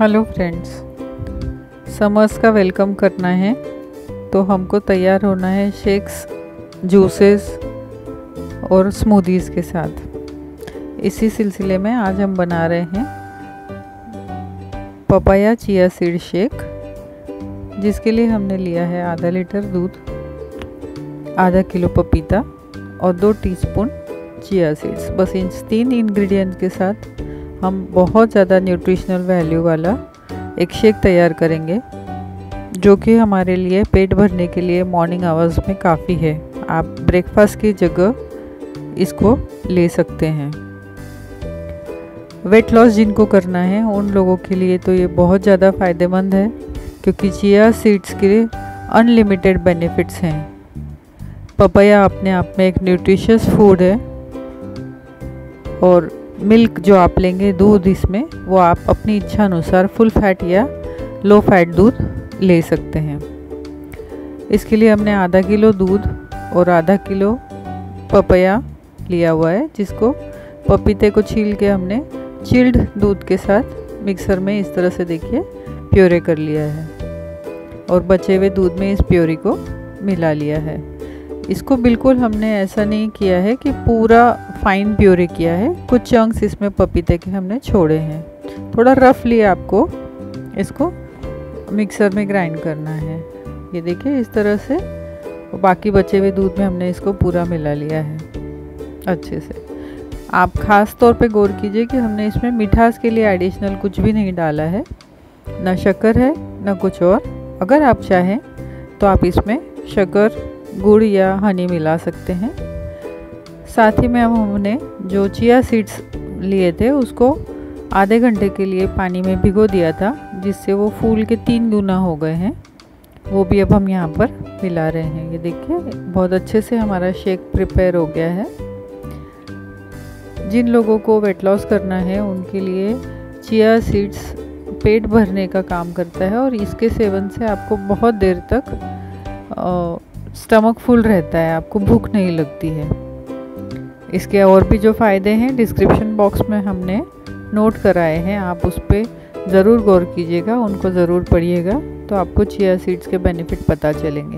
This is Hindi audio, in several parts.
हेलो फ्रेंड्स, समर्स का वेलकम करना है। तो हमको तैयार होना है शेक्स, जूसेस और स्मूदीज़ के साथ। इसी सिलसिले में आज हम बना रहे हैं पपाया चिया सीड शेक, जिसके लिए हमने लिया है आधा लीटर दूध, आधा किलो पपीता और दो टीस्पून चिया सीड्स। बस इन तीन इंग्रेडिएंट के साथ हम बहुत ज़्यादा न्यूट्रिशनल वैल्यू वाला एक शेक तैयार करेंगे, जो कि हमारे लिए पेट भरने के लिए मॉर्निंग आवर्स में काफ़ी है। आप ब्रेकफास्ट की जगह इसको ले सकते हैं। वेट लॉस जिनको करना है, उन लोगों के लिए तो ये बहुत ज़्यादा फ़ायदेमंद है, क्योंकि चिया सीड्स के अनलिमिटेड बेनिफिट्स हैं। पपैया अपने आप में एक न्यूट्रिशियस फ़ूड है, और मिल्क जो आप लेंगे दूध इसमें, वो आप अपनी इच्छा अनुसार फुल फैट या लो फैट दूध ले सकते हैं। इसके लिए हमने आधा किलो दूध और आधा किलो पपया लिया हुआ है, जिसको पपीते को छील के हमने चिल्ड दूध के साथ मिक्सर में इस तरह से देखिए, प्योरे कर लिया है। और बचे हुए दूध में इस प्योरी को मिला लिया है। इसको बिल्कुल हमने ऐसा नहीं किया है कि पूरा फाइन प्योरे किया है। कुछ चंक्स इसमें पपीते के हमने छोड़े हैं। थोड़ा रफली आपको इसको मिक्सर में ग्राइंड करना है। ये देखिए इस तरह से। बाकी बचे हुए दूध में हमने इसको पूरा मिला लिया है। अच्छे से। आप ख़ास तौर पे गौर कीजिए कि हमने इसमें मिठास के लिए एडिशनल कुछ भी नहीं डाला है। ना शक्कर है, ना कुछ और। अगर आप चाहें तो आप इसमें शक्कर, गुड़ या हनी मिला सकते हैं। साथ ही में हम हमने जो चिया सीड्स लिए थे, उसको आधे घंटे के लिए पानी में भिगो दिया था, जिससे वो फूल के तीन गुना हो गए हैं। वो भी अब हम यहाँ पर मिला रहे हैं। ये देखिए, बहुत अच्छे से हमारा शेक प्रिपेयर हो गया है। जिन लोगों को वेट लॉस करना है, उनके लिए चिया सीड्स पेट भरने का काम करता है और इसके सेवन से आपको बहुत देर तक स्टमक फुल रहता है। आपको भूख नहीं लगती है। इसके और भी जो फ़ायदे हैं डिस्क्रिप्शन बॉक्स में हमने नोट कराए हैं। आप उस पर ज़रूर गौर कीजिएगा, उनको ज़रूर पढ़िएगा तो आपको चिया सीड्स के बेनिफिट पता चलेंगे।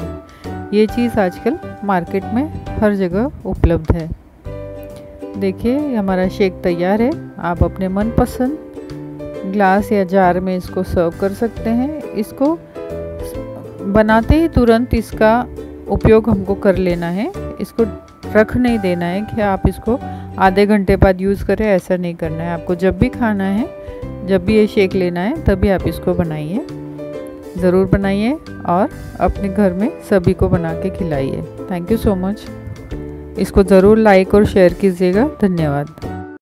ये चीज़ आजकल मार्केट में हर जगह उपलब्ध है। देखिए, हमारा शेक तैयार है। आप अपने मनपसंद ग्लास या जार में इसको सर्व कर सकते हैं। इसको बनाते ही तुरंत इसका उपयोग हमको कर लेना है। इसको रख नहीं देना है कि आप इसको आधे घंटे बाद यूज़ करें, ऐसा नहीं करना है। आपको जब भी खाना है, जब भी ये शेक लेना है, तभी आप इसको बनाइए। ज़रूर बनाइए और अपने घर में सभी को बना के खिलाइए। थैंक यू सो मच इसको ज़रूर लाइक और शेयर कीजिएगा। धन्यवाद।